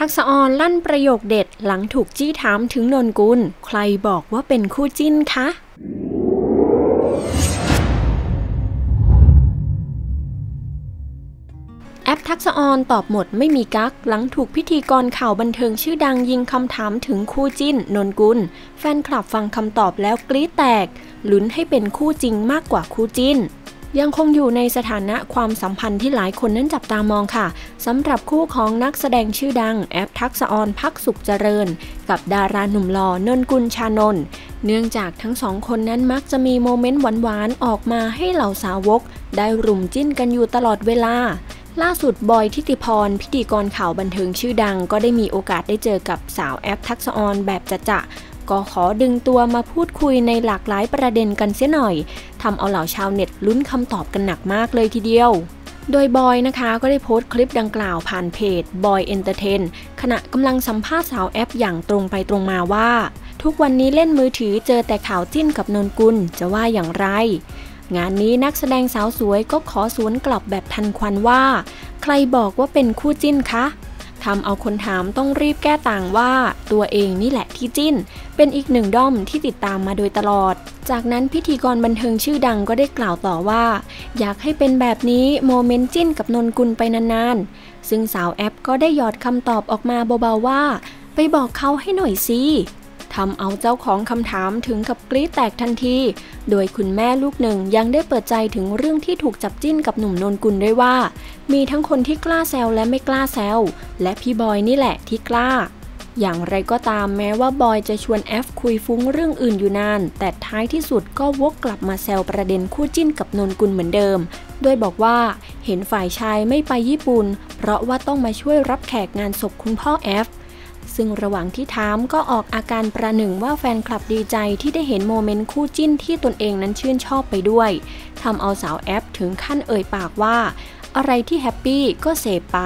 ทักษออนลั่นประโยคเด็ดหลังถูกจี้ถามถึงนนกุล ใครบอกว่าเป็นคู่จิ้นคะแอปทักษออนตอบหมดไม่มีกักหลังถูกพิธีกรข่าวบันเทิงชื่อดังยิงคำถามถึงคู่จิ้น นนกุล แฟนคลับฟังคำตอบแล้วกรี๊ดแตกลุ้นให้เป็นคู่จริงมากกว่าคู่จิ้น ยังคงอยู่ในสถานะความสัมพันธ์ที่หลายคนนั้นจับตามองค่ะสำหรับคู่ของนักแสดงชื่อดังแอปทักษออนพักสุขเจริญ กับดาราหนุ่มหล่อนนกุลชานนท์เนื่องจากทั้งสองคนนั้นมักจะมีโมเมนต์หวานๆออกมาให้เหล่าสาวก ได้รุมจิ้นกันอยู่ตลอดเวลาล่าสุดบอยทิติพร พิธีกรข่าวบันเทิงชื่อดัง ก็ได้มีโอกาสได้เจอกับสาวแอปทักษออนแบบจะจะ ก็ขอดึงตัวมาพูดคุยในหลากหลายประเด็นกันเสียหน่อยทำเอาเหล่าชาวเน็ตลุ้นคำตอบกันหนักมากเลยทีเดียวโดยบอยนะคะก็ได้โพสต์คลิปดังกล่าวผ่านเพจบอยเอนเตอร์เทนขณะกำลังสัมภาษณ์สาวแอฟอย่างตรงไปตรงมาว่า ทุกวันนี้เล่นมือถือเจอแต่ข่าวจิ้นกับนนกุลจะว่าอย่างไร งานนี้นักแสดงสาวสวยก็ขอสวนกลับแบบทันควันว่า ใครบอกว่าเป็นคู่จิ้นคะทำเอาคนถามต้องรีบแก้ต่างว่า ตัวเองนี่แหละที่จิ้น เป็นอีกหนึ่งด้อมที่ติดตามมาโดยตลอด จากนั้นพิธีกรบันเทิงชื่อดังก็ได้กล่าวต่อว่า อยากให้เป็นแบบนี้โมเมนต์จิ้นกับนนกุลไปนานๆ ซึ่งสาวแอปก็ได้หยอดคำตอบออกมาเบาๆว่า ไปบอกเขาให้หน่อยสิทำเอาเจ้าของคำถามถึงกับกรี๊ดแตกทันที โดยคุณแม่ลูกหนึ่งยังได้เปิดใจถึงเรื่องที่ถูกจับจิ้นกับหนุ่มนนกุลด้วยว่า มีทั้งคนที่กล้าแซวและไม่กล้าแซว และพี่บอยนี่แหละที่กล้า อย่างไรก็ตามแม้ว่าบอยจะชวนแอฟคุยฟุ้งเรื่องอื่นอยู่นาน แต่ท้ายที่สุดก็วกกลับมาแซวประเด็นคู่จิ้นกับนนกุลเหมือนเดิม โดยบอกว่าเห็นฝ่ายชายไม่ไปญี่ปุ่น เพราะว่าต้องมาช่วยรับแขกงานศพคุณพ่อแอฟซึ่งระหว่างที่ถามก็ออกอาการประหนึ่งว่าแฟนคลับดีใจที่ได้เห็นโมเมนต์คู่จิ้นที่ตนเองนั้นชื่นชอบไปด้วยทำเอาสาวแอฟถึงขั้นเอ่ยปากว่า อะไรที่แฮปปี้ก็เสพไป